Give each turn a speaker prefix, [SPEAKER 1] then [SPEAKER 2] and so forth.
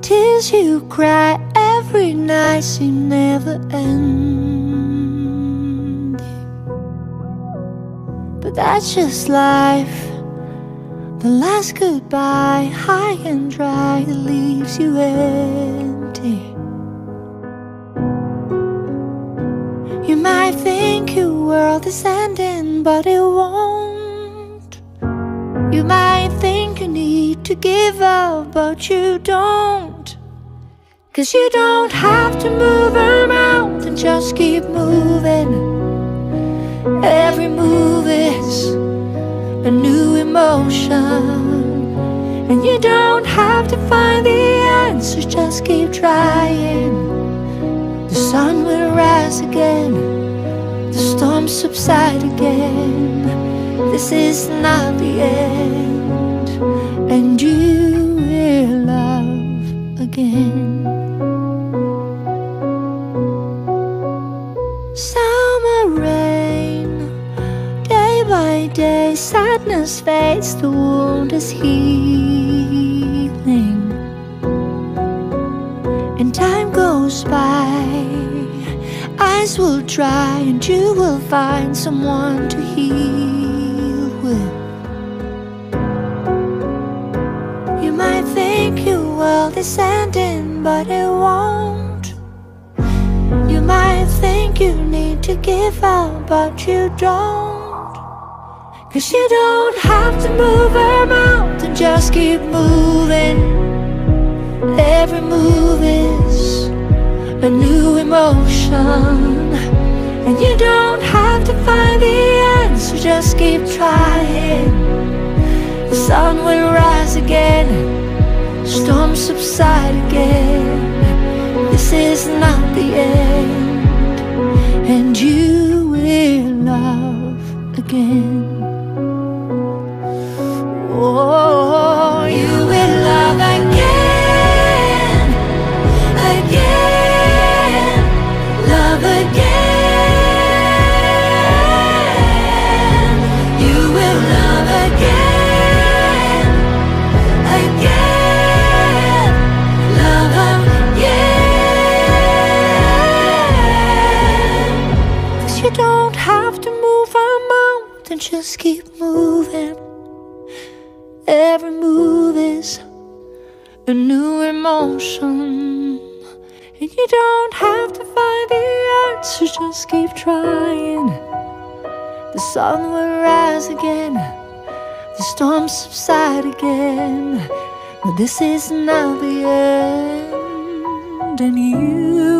[SPEAKER 1] tears you cry every night seem never ending. But that's just life. The last goodbye, high and dry, leaves you empty. You might think your world is ending, but it won't. You might think you need to give up, but you don't. Cause you don't have to move a mountain, just keep moving. Every move is a new emotion. And you don't have to find the answers, just keep trying. The sun will rise again, the storm subside again. This is not the end, day sadness fades, the wound is healing. And time goes by, eyes will dry, and you will find someone to heal with. You might think your world is ending, but it won't. You might think you need to give up, but you don't. Cause you don't have to move a mountain, just keep moving. Every move is a new emotion. And you don't have to find the answer, just keep trying. The sun will rise again, storms subside again. This is not the end, and you will love again. A new emotion. And you don't have to find the answer, just keep trying. The sun will rise again, the storms subside again. But this is not the end, and you